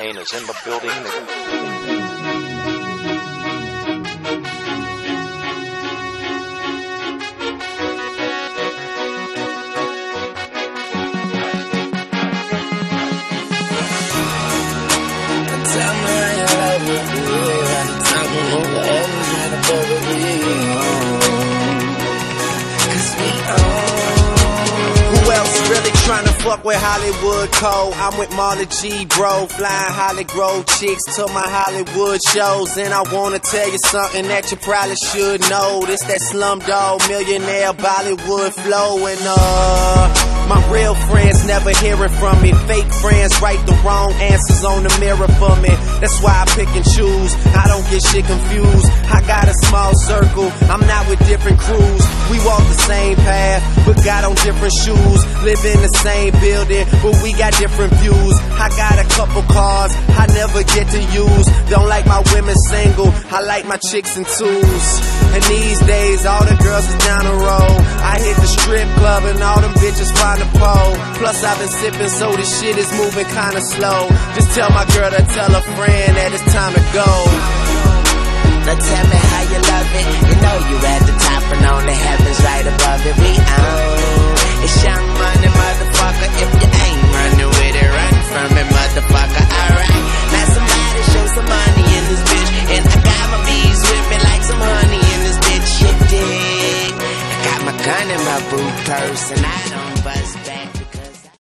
Kane is in the building. Trying to fuck with Hollywood Cole? I'm with Marla G, bro. Flying Hollywood chicks to my Hollywood shows. And I wanna tell you something that you probably should know. This that slumdog millionaire Bollywood flow. And uh, my real friends never hearing from me. Fake friends write the wrong answers on the mirror for me. That's why I pick and choose. I don't get shit confused. I got a small circle. I'm not with different crews. We walk the same path, but got on different shoes. Live in the same building, but we got different views. I got a couple cars I never get to use. Don't like my women single. I like my chicks in twos. And these days, all the girls is down the road. I hit the strip club and all them bitches find a pole. Plus, I've been sipping, so this shit is moving kinda slow. Just tell my girl to tell a friend that it's time to go you at the top and on the heavens right above it. We own. It's young money, motherfucker. If you ain't running with it, run from it, motherfucker. Alright. Now somebody show some money in this bitch. And I got my bees with me like some honey in this bitch. Shit, dig. I got my gun in my boot purse and I don't buzz back.